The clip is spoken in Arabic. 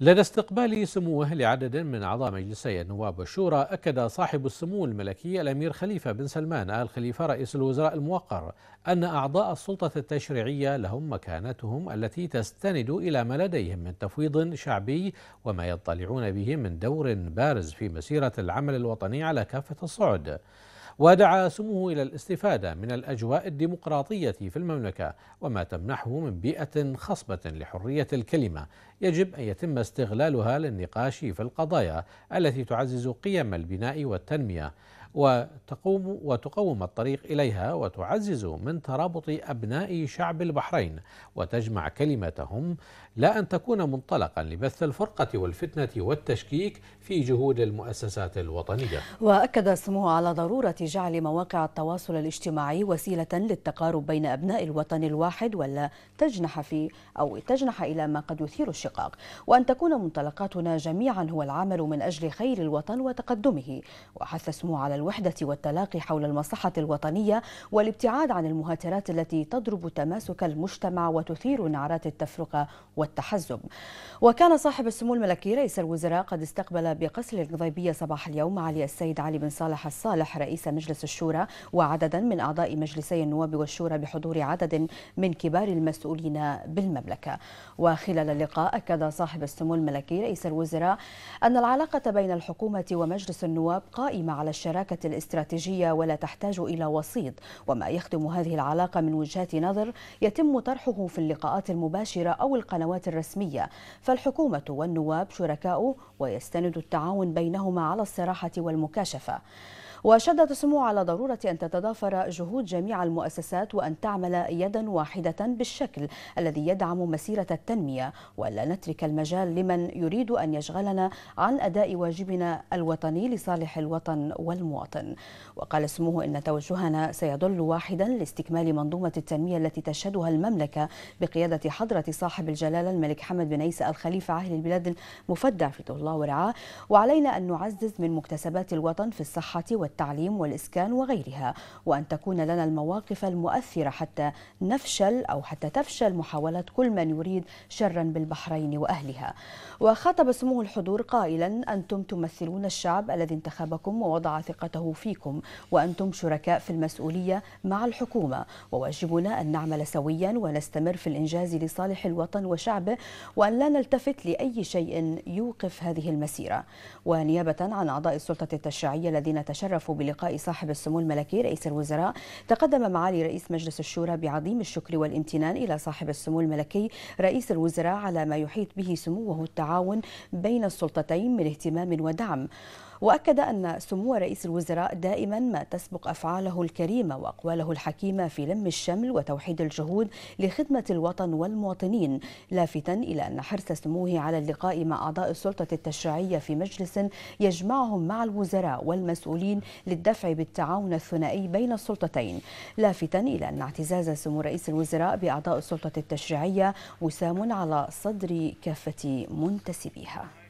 لدى استقبال سموه لعدد من أعضاء مجلسي النواب والشورى أكد صاحب السمو الملكي الأمير خليفة بن سلمان آل خليفة رئيس الوزراء الموقر أن أعضاء السلطة التشريعية لهم مكانتهم التي تستند إلى ما لديهم من تفويض شعبي وما يطلعون به من دور بارز في مسيرة العمل الوطني على كافة الصعد. ودعا سموه إلى الاستفادة من الأجواء الديمقراطية في المملكة وما تمنحه من بيئة خصبة لحرية الكلمة. يجب أن يتم استغلالها للنقاش في القضايا التي تعزز قيم البناء والتنمية. وتقوم وتقوم الطريق إليها وتعزز من ترابط أبناء شعب البحرين وتجمع كلمتهم لا أن تكون منطلقا لبث الفرقة والفتنة والتشكيك في جهود المؤسسات الوطنية. وأكد سموه على ضرورة جعل مواقع التواصل الاجتماعي وسيلة للتقارب بين أبناء الوطن الواحد ولا تجنح في أو تجنح إلى ما قد يثير الشقاق. وأن تكون منطلقاتنا جميعا هو العمل من أجل خير الوطن وتقدمه. وحث سموه على الوحدة والتلاقي حول المصلحة الوطنية والابتعاد عن المهاترات التي تضرب تماسك المجتمع وتثير نعرات التفرقة والتحزب. وكان صاحب السمو الملكي رئيس الوزراء قد استقبل بقصر الغضيبية صباح اليوم معالي السيد علي بن صالح الصالح رئيس مجلس الشورى وعددا من أعضاء مجلسي النواب والشورى بحضور عدد من كبار المسؤولين بالمملكة. وخلال اللقاء أكد صاحب السمو الملكي رئيس الوزراء أن العلاقة بين الحكومة ومجلس النواب قائمة على الشراكة الاستراتيجية ولا تحتاج إلى وسيط وما يخدم هذه العلاقة من وجهات نظر يتم طرحه في اللقاءات المباشرة أو القنوات الرسمية. فالحكومة والنواب شركاء ويستند التعاون بينهما على الصراحة والمكاشفة. وشدد سمو على ضرورة أن تتضافر جهود جميع المؤسسات وأن تعمل يدا واحدة بالشكل الذي يدعم مسيرة التنمية. ولا نترك المجال لمن يريد أن يشغلنا عن أداء واجبنا الوطني لصالح الوطن والمواطن. وقال سموه إن توجهنا سيظل واحدا لاستكمال منظومة التنمية التي تشهدها المملكة بقيادة حضرة صاحب الجلالة الملك حمد بن عيسى الخليفة أهل البلاد المفدى في الله ورعاه. وعلينا أن نعزز من مكتسبات الوطن في الصحة والتعليم والإسكان وغيرها وأن تكون لنا المواقف المؤثرة حتى نفشل أو حتى تفشل محاولات كل من يريد شرا بالبحرين وأهلها. وخاطب سموه الحضور قائلا أنتم تمثلون الشعب الذي انتخبكم ووضع ثقته فيكم وأنتم شركاء في المسؤولية مع الحكومة. وواجبنا أن نعمل سويا ونستمر في الإنجاز لصالح الوطن وشعبه وأن لا نلتفت لأي شيء يوقف هذه المسيرة. ونيابة عن أعضاء السلطة التشريعية الذين تشرفوا بلقاء صاحب السمو الملكي رئيس الوزراء تقدم معالي رئيس مجلس الشورى بعظيم الشكر والامتنان إلى صاحب السمو الملكي رئيس الوزراء على ما يحيط به سموه التعاون بين السلطتين من اهتمام ودعم. وأكد أن سمو رئيس الوزراء دائما ما تسبق أفعاله الكريمة وأقواله الحكيمة في لم الشمل وتوحيد الجهود لخدمة الوطن والمواطنين لافتا إلى أن حرص سموه على اللقاء مع أعضاء السلطة التشريعية في مجلس يجمعهم مع الوزراء والمسؤولين للدفع بالتعاون الثنائي بين السلطتين. لافتا إلى أن اعتزاز سمو رئيس الوزراء بأعضاء السلطة التشريعية وسام على صدر كافة منتسبيها.